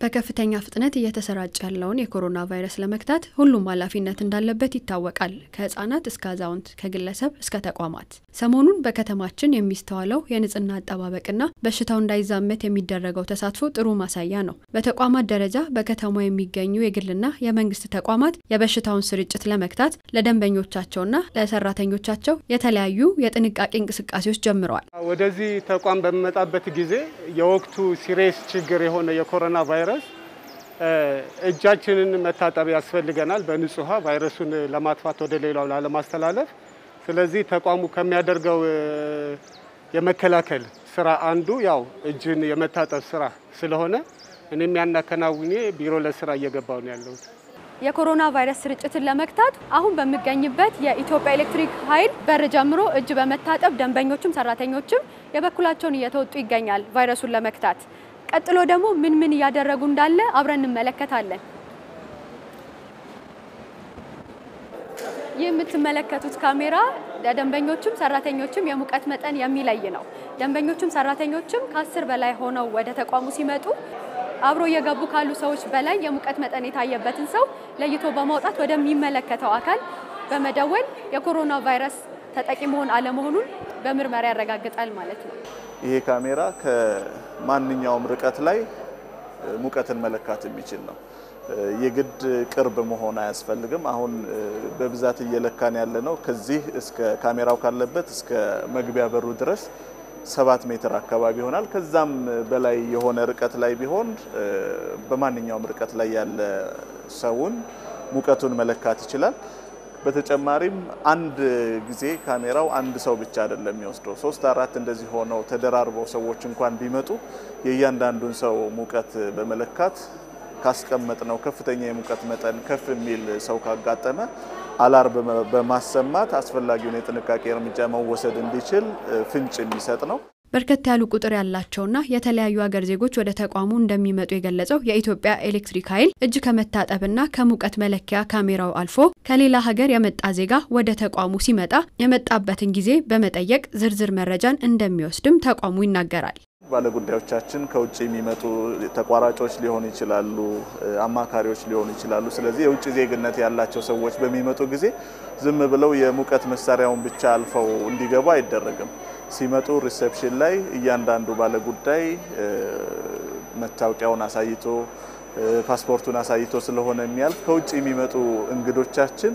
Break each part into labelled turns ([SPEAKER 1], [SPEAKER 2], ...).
[SPEAKER 1] በከፍተኛ ፍጥነት እየተሰራጨ ያለውን የኮሮና ቫይረስ ለመግታት ሁሉም ኃላፊነት እንዳለበት ይታወቃል። ከህጻናት እስከ አዛውንት፣ ከግለሰብ እስከ ተቋማት። ሰሞኑን በከተማችን የሚስተዋለው የንጽህና አጠባበቅና በሽታው እንዳይዛመት የሚደረገው ተሳትፎ ጥሩ ማሳያ ነው። በተቋማት ደረጃ በከተማው የሚገኙ የግልና የመንግስት ተቋማት የበሽታውን ስርጭት ለመግታት ለደንበኞቻቸውና ለሰራተኞቻቸው የተለያዩ የጥንቃቄ እንቅስቃሴዎች ጀምረዋል።
[SPEAKER 2] ወደዚህ ተቋም በሚመጣበት ጊዜ የወቅቱ serious ችግር የሆነ የኮሮና ቫይረስ እጃችንን መታጠብ ያስፈልገናል፣ በንጹህ ውሃ ቫይረሱን ለማጥፋት ወደ ሌላው ላለማስተላለፍ። ስለዚህ ተቋሙ ከሚያደርገው የመከላከል ስራ አንዱ ያው እጅን የመታጠብ ስራ ስለሆነ እኔም ያንን አከናውኜ ቢሮ ለስራ እየገባው ነው ያለሁት።
[SPEAKER 1] የኮሮና ቫይረስ ስርጭትን ለመግታት አሁን በሚገኝበት የኢትዮጵያ ኤሌክትሪክ ኃይል በር ጀምሮ እጅ በመታጠብ ደንበኞችም ሰራተኞችም የበኩላቸውን እየተወጡ ይገኛል ቫይረሱን ለመግታት። ቀጥሎ ደግሞ ምን ምን እያደረጉ እንዳለ አብረን እንመለከታለን። ይህ የምትመለከቱት ካሜራ ለደንበኞችም ሰራተኞችም የሙቀት መጠን የሚለይ ነው። ደንበኞችም ሰራተኞችም ከአስር በላይ ሆነው ወደ ተቋሙ ሲመጡ አብሮ እየገቡ ካሉ ሰዎች በላይ የሙቀት መጠን የታየበትን ሰው ለይቶ በማውጣት ወደሚመለከተው አካል በመደወል የኮሮና ቫይረስ ተጠቂ መሆን አለመሆኑን በምርመራ ያረጋግጣል ማለት ነው።
[SPEAKER 3] ይሄ ካሜራ ከማንኛውም ርቀት ላይ ሙቀትን መለካት የሚችል ነው። የግድ ቅርብ መሆን አያስፈልግም። አሁን በብዛት እየለካን ያለ ነው ከዚህ እስከ ካሜራው ካለበት እስከ መግቢያ በሩ ድረስ ሰባት ሜትር አካባቢ ይሆናል። ከዛም በላይ የሆነ ርቀት ላይ ቢሆን በማንኛውም ርቀት ላይ ያለ ሰውን ሙቀቱን መለካት ይችላል። በተጨማሪም አንድ ጊዜ ካሜራው አንድ ሰው ብቻ አይደለም የሚወስደው። ሶስት አራት እንደዚህ ሆነው ተደራርበው ሰዎች እንኳን ቢመጡ የእያንዳንዱን ሰው ሙቀት በመለካት ካስቀመጥነው ከፍተኛ የሙቀት መጠን ከፍ የሚል ሰው ካጋጠመ አላርም በማሰማት አስፈላጊውን የጥንቃቄ እርምጃ መወሰድ እንዲችል ፍንጭ የሚሰጥ ነው።
[SPEAKER 1] በርከት ያሉ ቁጥር ያላቸውና የተለያዩ ሀገር ዜጎች ወደ ተቋሙ እንደሚመጡ የገለጸው የኢትዮጵያ ኤሌክትሪክ ኃይል እጅ ከመታጠብና ከሙቀት መለኪያ ካሜራው አልፎ ከሌላ ሀገር የመጣ ዜጋ ወደ ተቋሙ ሲመጣ የመጣበትን ጊዜ በመጠየቅ ዝርዝር መረጃን እንደሚወስድም ተቋሙ ይናገራል።
[SPEAKER 3] ባለጉዳዮቻችን ከውጭ የሚመጡ ተቋራጮች ሊሆኑ ይችላሉ፣ አማካሪዎች ሊሆኑ ይችላሉ። ስለዚህ የውጭ ዜግነት ያላቸው ሰዎች በሚመጡ ጊዜ ዝም ብለው የሙቀት መሳሪያውን ብቻ አልፈው እንዲገቡ አይደረግም። ሲመጡ reception ላይ እያንዳንዱ ባለጉዳይ መታወቂያውን አሳይቶ ፓስፖርቱን አሳይቶ ስለሆነ የሚያልፍ ከውጭ የሚመጡ እንግዶቻችን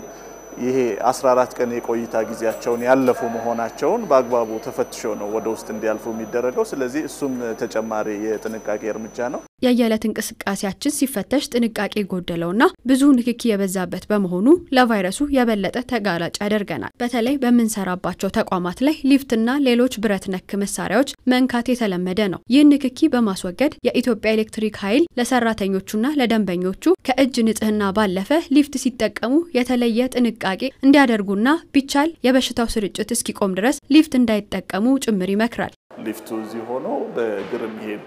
[SPEAKER 3] ይሄ 14 ቀን የቆይታ ጊዜያቸውን ያለፉ መሆናቸውን በአግባቡ ተፈትሾ ነው ወደ ውስጥ እንዲያልፉ የሚደረገው። ስለዚህ እሱም ተጨማሪ የጥንቃቄ እርምጃ ነው።
[SPEAKER 1] የየዕለት እንቅስቃሴያችን ሲፈተሽ ጥንቃቄ ጎደለውና ብዙ ንክኪ የበዛበት በመሆኑ ለቫይረሱ የበለጠ ተጋላጭ ያደርገናል። በተለይ በምንሰራባቸው ተቋማት ላይ ሊፍትና ሌሎች ብረት ነክ መሳሪያዎች መንካት የተለመደ ነው። ይህን ንክኪ በማስወገድ የኢትዮጵያ ኤሌክትሪክ ኃይል ለሰራተኞቹና ለደንበኞቹ ከእጅ ንጽህና ባለፈ ሊፍት ሲጠቀሙ የተለየ ጥንቃቄ እንዲያደርጉና ቢቻል የበሽታው ስርጭት እስኪቆም ድረስ ሊፍት እንዳይጠቀሙ ጭምር ይመክራል።
[SPEAKER 3] ሊፍቱ እዚህ ሆኖ በእግር የሚሄድ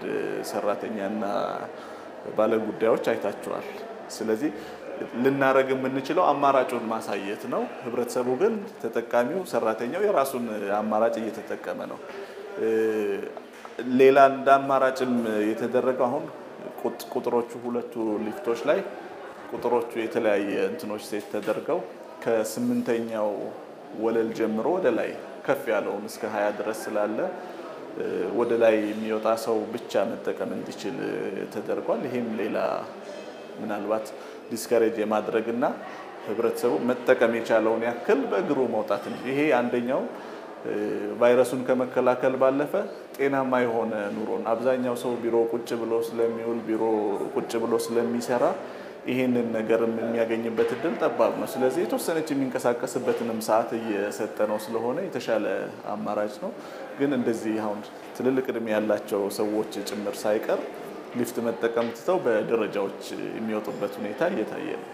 [SPEAKER 3] ሰራተኛና ባለጉዳዮች አይታችኋል። ስለዚህ ልናደርግ የምንችለው አማራጩን ማሳየት ነው። ህብረተሰቡ ግን ተጠቃሚው ሰራተኛው የራሱን አማራጭ እየተጠቀመ ነው። ሌላ እንደ አማራጭም የተደረገው አሁን ቁጥሮቹ ሁለቱ ሊፍቶች ላይ ቁጥሮቹ የተለያየ እንትኖች set ተደርገው ከስምንተኛው ወለል ጀምሮ ወደ ላይ ከፍ ያለውን እስከ ሀያ ድረስ ስላለ ወደ ላይ የሚወጣ ሰው ብቻ መጠቀም እንዲችል ተደርጓል። ይሄም ሌላ ምናልባት discourage የማድረግና ህብረተሰቡ መጠቀም የቻለውን ያክል በእግሩ መውጣት እንጂ ይሄ አንደኛው ቫይረሱን ከመከላከል ባለፈ ጤናማ የሆነ ኑሮን አብዛኛው ሰው ቢሮ ቁጭ ብሎ ስለሚውል ቢሮ ቁጭ ብሎ ስለሚሰራ ይሄንን ነገር የሚያገኝበት እድል ጠባብ ነው። ስለዚህ የተወሰነች የሚንቀሳቀስበትንም ሰዓት እየሰጠ ነው ስለሆነ የተሻለ አማራጭ ነው። ግን እንደዚህ አሁን ትልልቅ እድሜ ያላቸው ሰዎች ጭምር ሳይቀር ሊፍት መጠቀም ትተው በደረጃዎች የሚወጡበት ሁኔታ እየታየ ነው።